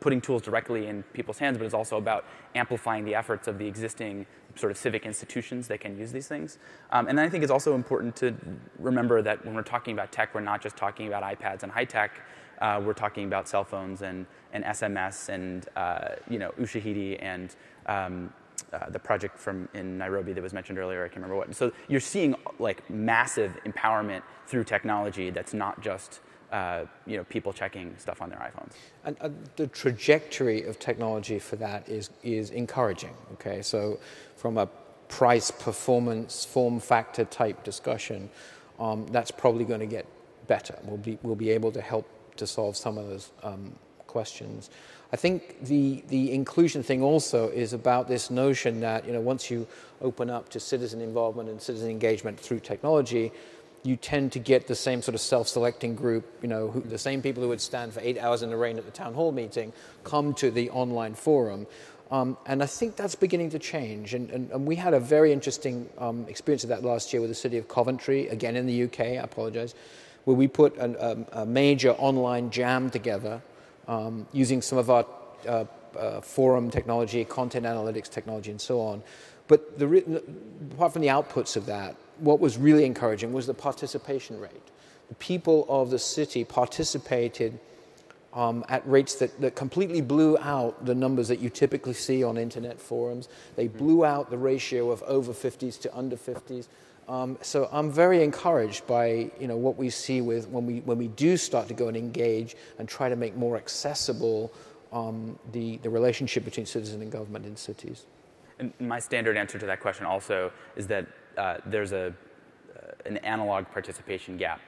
putting tools directly in people's hands, but it's also about amplifying the efforts of the existing sort of civic institutions that can use these things. Um, and then I think it's also important to remember that when we're talking about tech, we're not just talking about iPads and high tech. Uh, we're talking about cell phones and, and SMS and uh, you know Ushahidi and um, uh, the project from in Nairobi that was mentioned earlier. I can't remember what. So you're seeing like massive empowerment through technology that's not just uh, you know, people checking stuff on their iPhones. And uh, the trajectory of technology for that is, is encouraging, okay? So from a price, performance, form factor type discussion, um, that's probably going to get better. We'll be, we'll be able to help to solve some of those um, questions. I think the, the inclusion thing also is about this notion that, you know, once you open up to citizen involvement and citizen engagement through technology, you tend to get the same sort of self-selecting group, you know, who, the same people who would stand for eight hours in the rain at the town hall meeting come to the online forum. Um, and I think that's beginning to change. And, and, and we had a very interesting um, experience of that last year with the city of Coventry, again in the UK, I apologize, where we put an, um, a major online jam together um, using some of our uh, uh, forum technology, content analytics technology, and so on. But the, apart from the outputs of that, what was really encouraging was the participation rate. The people of the city participated um, at rates that, that completely blew out the numbers that you typically see on internet forums. They blew out the ratio of over 50s to under 50s. Um, so I'm very encouraged by you know what we see with when we when we do start to go and engage and try to make more accessible um, the the relationship between citizen and government in cities. And my standard answer to that question also is that uh, there's a, uh, an analog participation gap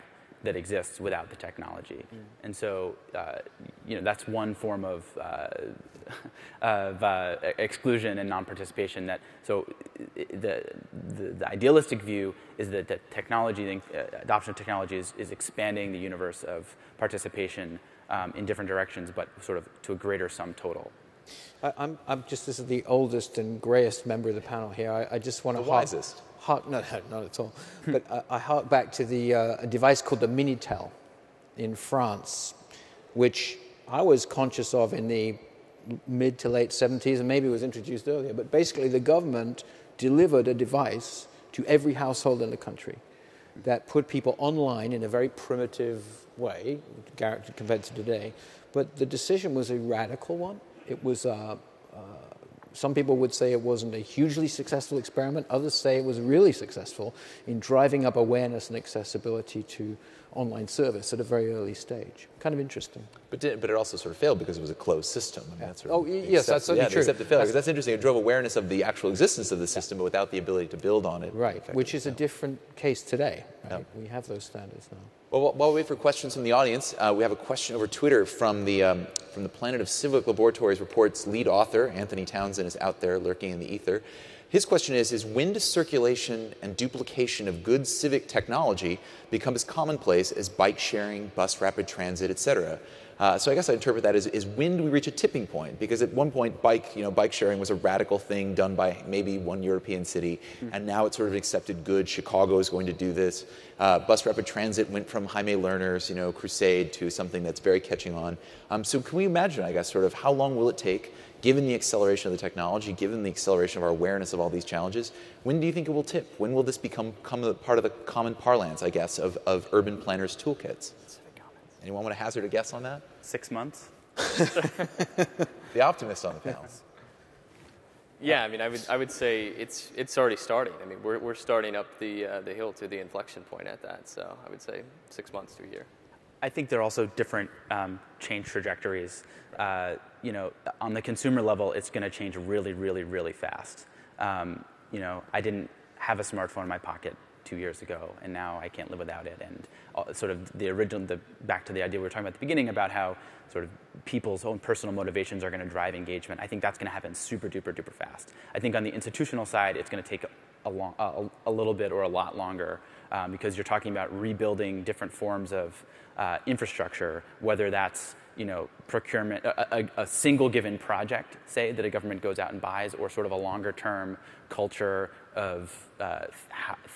that exists without the technology. Mm. And so, uh, you know, that's one form of, uh, of uh, exclusion and non-participation. That so, the, the, the idealistic view is that, that technology, the uh, adoption of technology, is, is expanding the universe of participation um, in different directions, but sort of to a greater sum total. I, am I'm just this is the oldest and greyest member of the panel here. I, I just want to the wisest hark, no, no, not at all. but I, I hark back to the, uh, a device called the Minitel in France, which I was conscious of in the mid to late 70s and maybe it was introduced earlier. But basically, the government delivered a device to every household in the country that put people online in a very primitive way compared to today. But the decision was a radical one. It was uh, some people would say it wasn't a hugely successful experiment. Others say it was really successful in driving up awareness and accessibility to online service at a very early stage. Kind of interesting. But, did, but it also sort of failed because it was a closed system. I mean, that's sort of oh, yes, that's certainly yeah, true. Accepted failure. That's, that's, interesting. It drove awareness of the actual existence of the system, but without the ability to build on it. Right, which is a different case today. Right? Yeah. We have those standards now. Well, while we wait for questions from the audience, uh, we have a question over Twitter from the, um, from the Planet of Civic Laboratories report's lead author, Anthony Townsend, is out there lurking in the ether. His question is, is when does circulation and duplication of good civic technology become as commonplace as bike sharing, bus rapid transit, et cetera? Uh, so I guess I interpret that as is when do we reach a tipping point? Because at one point, bike you know bike sharing was a radical thing done by maybe one European city, mm-hmm. and now it's sort of an accepted good. Chicago is going to do this. Uh, bus rapid transit went from Jaime Lerner's you know crusade to something that's very catching on. Um, so can we imagine? I guess sort of how long will it take? Given the acceleration of the technology, given the acceleration of our awareness of all these challenges, when do you think it will tip? When will this become, become part of the common parlance, I guess, of, of urban planners' toolkits? Anyone want to hazard a guess on that? Six months. the optimist on the panel. Yeah, I mean, I would, I would say it's, it's already starting. I mean, we're, we're starting up the, uh, the hill to the inflection point at that. So I would say six months to a year. I think there are also different um, change trajectories. Uh, you know, on the consumer level, it's going to change really, really, really fast. Um, you know, I didn't have a smartphone in my pocket two years ago, and now I can't live without it. And uh, sort of the original, the, back to the idea we were talking about at the beginning about how sort of people's own personal motivations are going to drive engagement. I think that's going to happen super duper duper fast. I think on the institutional side, it's going to take a, long, a, a little bit or a lot longer um, because you're talking about rebuilding different forms of uh, infrastructure, whether that's you know, procurement, a, a, a, single given project, say, that a government goes out and buys, or sort of a longer term culture of uh,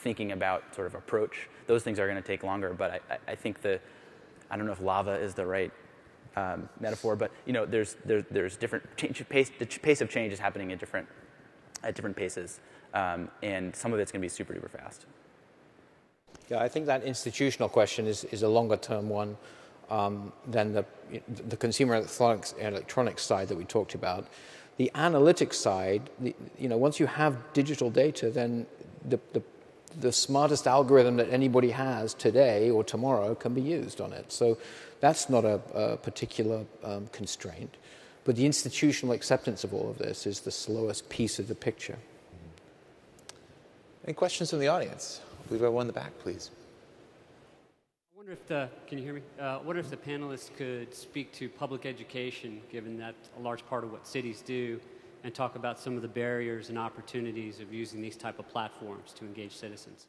thinking about sort of approach. Those things are going to take longer, but I, I think the, I don't know if lava is the right um, metaphor, but you know, there's, there, there's different change, pace, the pace of change is happening at different, at different paces, um, and some of it's going to be super duper fast. Yeah, I think that institutional question is, is a longer term one um, than the, the consumer electronics, electronics side that we talked about. The analytics side, the, you know, once you have digital data, then the, the, the smartest algorithm that anybody has today or tomorrow can be used on it. So that's not a, a particular um, constraint. But the institutional acceptance of all of this is the slowest piece of the picture. Any questions from the audience? We've got one in the back, please. Wonder if the, can you hear me? Uh, if the panelists could speak to public education, given that a large part of what cities do, and talk about some of the barriers and opportunities of using these type of platforms to engage citizens.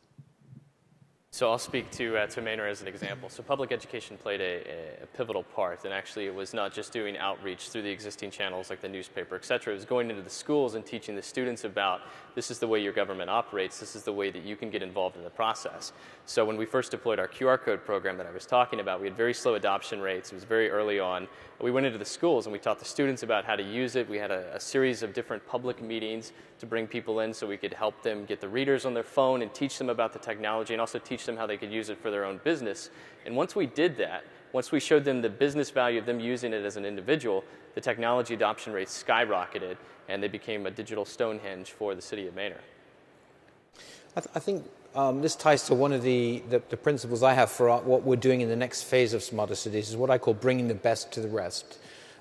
So I'll speak to, uh, to Manor as an example. So public education played a, a, pivotal part, and actually it was not just doing outreach through the existing channels like the newspaper, et cetera. It was going into the schools and teaching the students about this is the way your government operates, this is the way that you can get involved in the process. So when we first deployed our QR code program that I was talking about, we had very slow adoption rates. It was very early on. We went into the schools and we taught the students about how to use it. We had a, a series of different public meetings to bring people in so we could help them get the readers on their phone and teach them about the technology and also teach them how they could use it for their own business. And once we did that, once we showed them the business value of them using it as an individual, the technology adoption rate skyrocketed and they became a digital Stonehenge for the city of Manor. I, th- I think um, this ties to one of the, the, the principles I have for our, what we're doing in the next phase of smarter cities is what I call bringing the best to the rest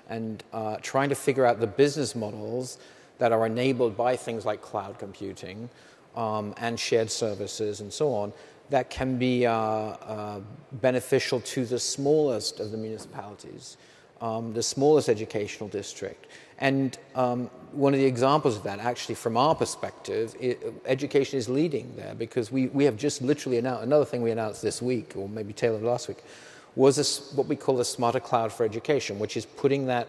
and uh, trying to figure out the business models that are enabled by things like cloud computing um, and shared services and so on that can be uh, uh, beneficial to the smallest of the municipalities, um, the smallest educational district. And um, one of the examples of that, actually, from our perspective, it, education is leading there because we, we have just literally announced another thing we announced this week, or maybe tailored last week, was a, what we call the smarter cloud for education, which is putting that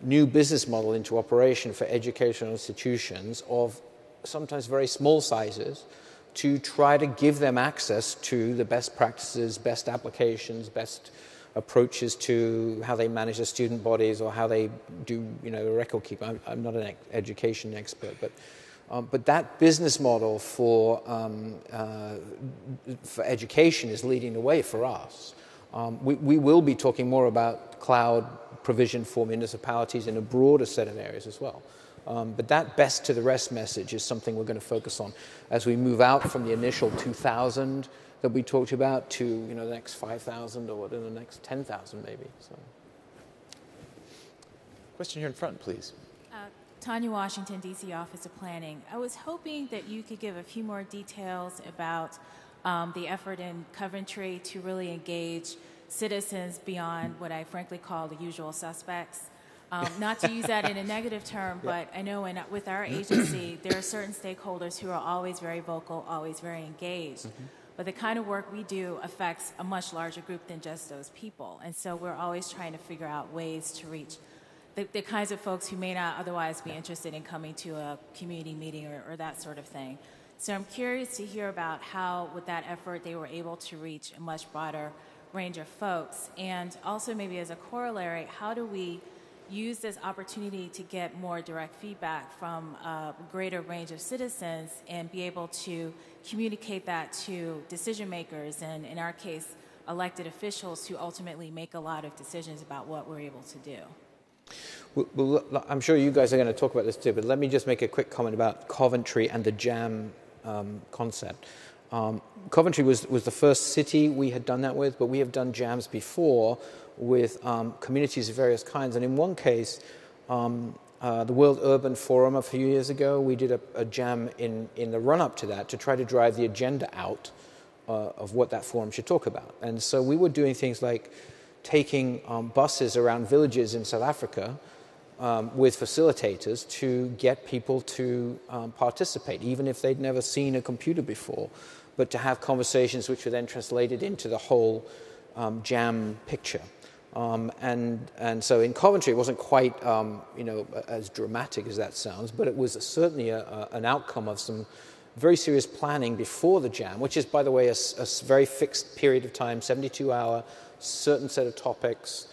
new business model into operation for educational institutions of sometimes very small sizes to try to give them access to the best practices, best applications, best approaches to how they manage their student bodies or how they do, you know, record keeping. I'm, I'm not an education expert, but um, but that business model for um, uh, for education is leading the way for us. Um, we, we will be talking more about cloud provision for municipalities in a broader set of areas as well. Um, but that best to the rest message is something we're going to focus on as we move out from the initial 2,000 that we talked about to you know the next 5,000 or the next 10,000 maybe. So. Question here in front, please. Uh, Tanya Washington, DC Office of Planning. I was hoping that you could give a few more details about um, the effort in Coventry to really engage citizens beyond what I frankly call the usual suspects. Um, not to use that in a negative term, but I know in, with our agency, there are certain stakeholders who are always very vocal, always very engaged. Mm-hmm. But the kind of work we do affects a much larger group than just those people. And so we're always trying to figure out ways to reach the, the kinds of folks who may not otherwise be interested in coming to a community meeting or, or that sort of thing. So I'm curious to hear about how, with that effort, they were able to reach a much broader range of folks. And also, maybe as a corollary, how do we use this opportunity to get more direct feedback from a greater range of citizens and be able to communicate that to decision makers and, in our case, elected officials who ultimately make a lot of decisions about what we're able to do. Well, I'm sure you guys are going to talk about this too, but let me just make a quick comment about Coventry and the jam um, concept. Um, Coventry was, was the first city we had done that with, but we have done jams before with um, communities of various kinds. And in one case, um, uh, the World Urban Forum a few years ago, we did a, a jam in, in the run up to that to try to drive the agenda out uh, of what that forum should talk about. And so we were doing things like taking um, buses around villages in South Africa um, with facilitators to get people to um, participate, even if they'd never seen a computer before, but to have conversations which were then translated into the whole um, jam picture. Um, and, and so in Coventry, it wasn't quite um, you know, as dramatic as that sounds, but it was certainly a, a, an outcome of some very serious planning before the jam, which is, by the way, a, a very fixed period of time 72 hour, certain set of topics,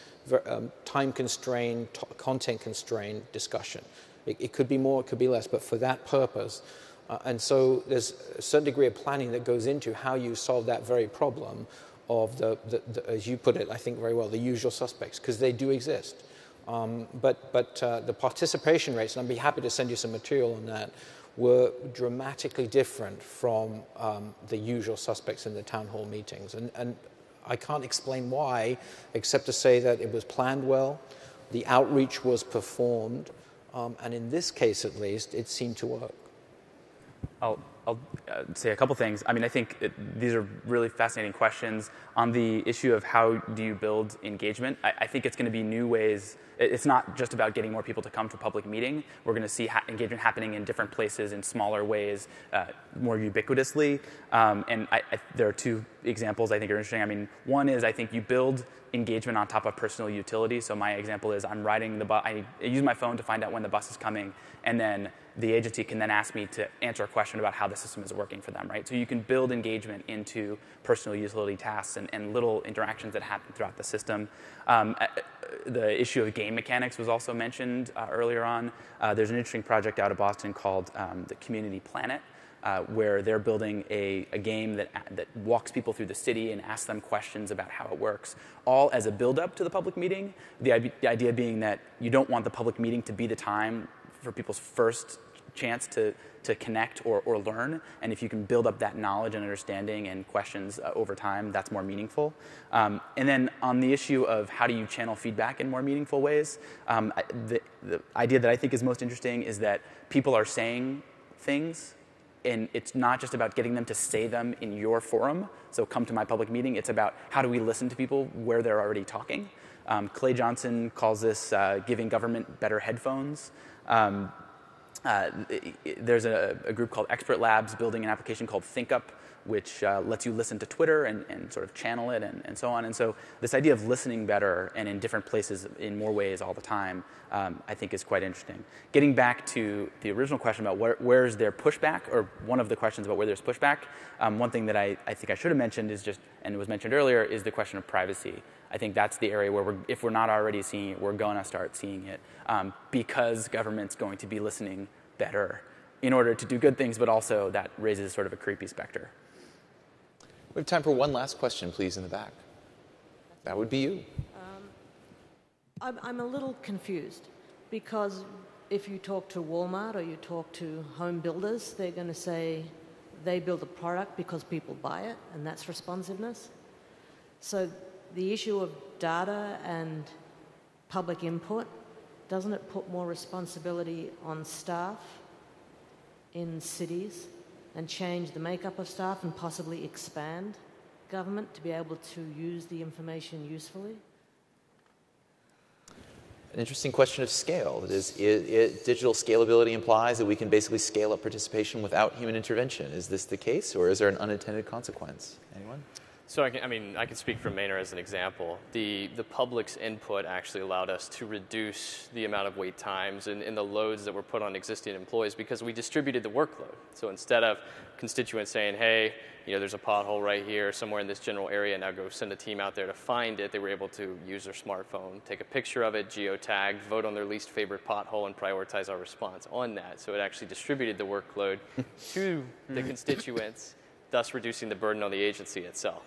um, time constrained, content constrained discussion. It, it, could be more, it could be less, but for that purpose. Uh, and so there's a certain degree of planning that goes into how you solve that very problem of the, the, the as you put it, I think very well, the usual suspects, because they do exist. Um, but but uh, the participation rates, and I'd be happy to send you some material on that, were dramatically different from um, the usual suspects in the town hall meetings. And, and I can't explain why, except to say that it was planned well, the outreach was performed, um, and in this case at least, it seemed to work. I'll, I'll uh, say a couple things. I mean, I think it, these are really fascinating questions. On the issue of how do you build engagement, I, I think it's going to be new ways. It's not just about getting more people to come to a public meeting. We're going to see ha- engagement happening in different places in smaller ways, uh, more ubiquitously. Um, and I, I, there are two examples I think are interesting. I mean, one is I think you build engagement on top of personal utility. So my example is I'm riding the bus. I use my phone to find out when the bus is coming, and then the agency can then ask me to answer a question about how the system is working for them, right? So you can build engagement into personal utility tasks and, and little interactions that happen throughout the system. Um, the issue of game mechanics was also mentioned uh, earlier on. Uh, there's an interesting project out of Boston called um, the Community PlanIt. Uh, where they're building a, a, game that, that walks people through the city and asks them questions about how it works, all as a build up to the public meeting. The, the idea being that you don't want the public meeting to be the time for people's first chance to, to connect or, or learn. And if you can build up that knowledge and understanding and questions uh, over time, that's more meaningful. Um, and then on the issue of how do you channel feedback in more meaningful ways, um, the, the idea that I think is most interesting is that people are saying things and it's not just about getting them to say them in your forum. So come to my public meeting. It's about how do we listen to people where they're already talking. Um, Clay Johnson calls this uh, giving government better headphones. Um, uh, there's a, a, group called Expert Labs building an application called ThinkUp, which uh, lets you listen to Twitter and, and sort of channel it and, and, so on. And so, this idea of listening better and in different places in more ways all the time, um, I think is quite interesting. Getting back to the original question about where, where's there pushback, or one of the questions about where there's pushback, um, one thing that I, I think I should have mentioned is just, and was mentioned earlier, is the question of privacy. I think that's the area where we're, if we're not already seeing it, we're going to start seeing it um, because government's going to be listening better in order to do good things, but also that raises sort of a creepy specter. We have time for one last question, please, in the back. That would be you. Um, I'm, I'm a little confused because if you talk to Walmart or you talk to home builders, they're going to say they build a product because people buy it, and that's responsiveness. So the issue of data and public input, doesn't it put more responsibility on staff in cities and change the makeup of staff and possibly expand government to be able to use the information usefully? An interesting question of scale. It is, it, it, digital scalability implies that we can basically scale up participation without human intervention. Is this the case, or is there an unintended consequence? Anyone? So I, can, I mean, I can speak from Manor as an example. The, the public's input actually allowed us to reduce the amount of wait times and, and, the loads that were put on existing employees because we distributed the workload. So instead of constituents saying, hey, you know, there's a pothole right here somewhere in this general area, now go send a team out there to find it, they were able to use their smartphone, take a picture of it, geotag, vote on their least favorite pothole, and prioritize our response on that. So it actually distributed the workload to the constituents, thus reducing the burden on the agency itself.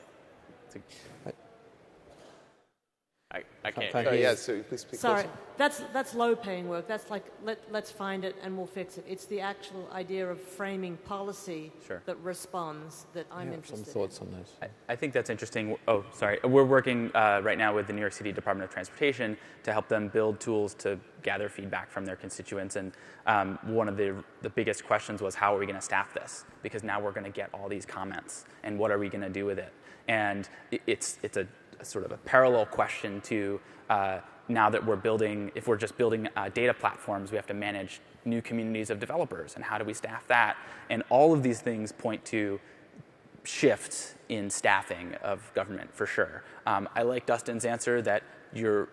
I, I can't. Oh, yeah, so please speak Sorry, that's, that's low paying work. That's like, let, let's find it and we'll fix it. It's the actual idea of framing policy sure. that responds that I'm yeah, interested some thoughts in. on this. I, I, think that's interesting. Oh, sorry. We're working uh, right now with the New York City Department of Transportation to help them build tools to gather feedback from their constituents. And um, one of the, the biggest questions was how are we going to staff this? Because now we're going to get all these comments and what are we going to do with it? And it's, it's a, a sort of a parallel question to uh, now that we're building, if we're just building uh, data platforms, we have to manage new communities of developers. And how do we staff that? And all of these things point to shifts in staffing of government for sure. Um, I like Dustin's answer that you're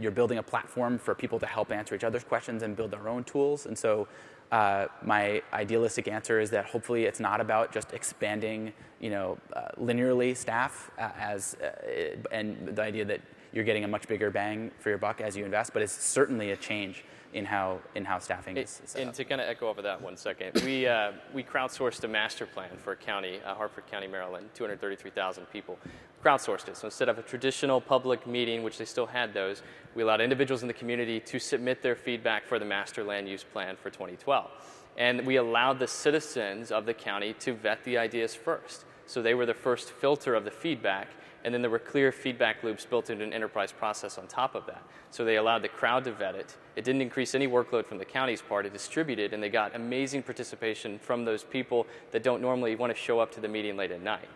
you're building a platform for people to help answer each other's questions and build their own tools. And so uh, my idealistic answer is that hopefully it's not about just expanding, you know, uh, linearly staff uh, as, uh, and the idea that you're getting a much bigger bang for your buck as you invest. But it's certainly a change in how in how staffing It- is set and up. to kind of echo over that one second, we uh, we crowdsourced a master plan for a county, uh, Harford County, Maryland, 233,000 people. Crowdsourced it. So instead of a traditional public meeting, which they still had those, we allowed individuals in the community to submit their feedback for the master land use plan for 2012. And we allowed the citizens of the county to vet the ideas first. So they were the first filter of the feedback, and then there were clear feedback loops built into an enterprise process on top of that. So they allowed the crowd to vet it. It didn't increase any workload from the county's part. It distributed, and they got amazing participation from those people that don't normally want to show up to the meeting late at night.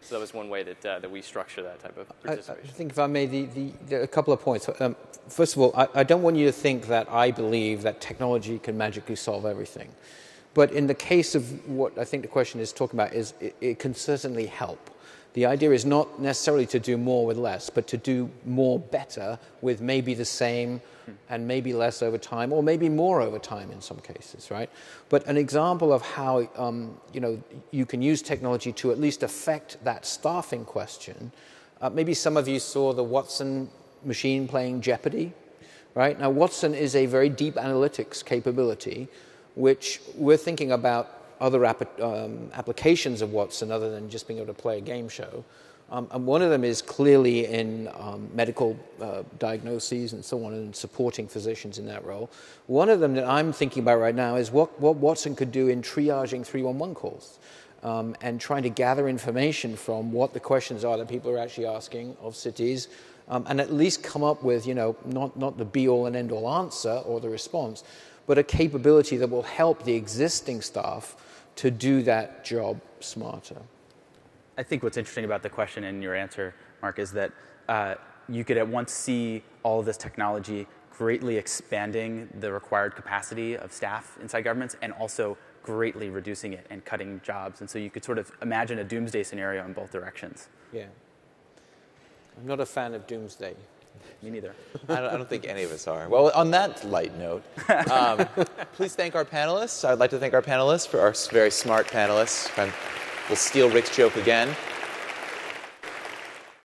So that was one way that, uh, that we structure that type of I, I think if I may, the, the, the, a couple of points. Um, first of all, I, I don't want you to think that I believe that technology can magically solve everything. But in the case of what I think the question is talking about, is it, it can certainly help. The idea is not necessarily to do more with less, but to do more better with maybe the same and maybe less over time, or maybe more over time in some cases, right? But an example of how um, you know you can use technology to at least affect that staffing question. Uh, maybe some of you saw the Watson machine playing Jeopardy, right? Now Watson is a very deep analytics capability, which we're thinking about other app- um, applications of Watson other than just being able to play a game show. Um, and one of them is clearly in um, medical uh, diagnoses and so on, and supporting physicians in that role. One of them that I'm thinking about right now is what, what Watson could do in triaging 311 calls um, and trying to gather information from what the questions are that people are actually asking of cities, um, and at least come up with, you know, not, not the be all and end all answer or the response, but a capability that will help the existing staff to do that job smarter. I think what's interesting about the question and your answer, Mark, is that uh, you could at once see all of this technology greatly expanding the required capacity of staff inside governments and also greatly reducing it and cutting jobs. And so you could sort of imagine a doomsday scenario in both directions. Yeah. I'm not a fan of doomsday. Me neither. I don't, I don't think any of us are. Well, on that light note, um, please thank our panelists. I'd like to thank our panelists for our very smart panelists. We'll steal Rick's joke again.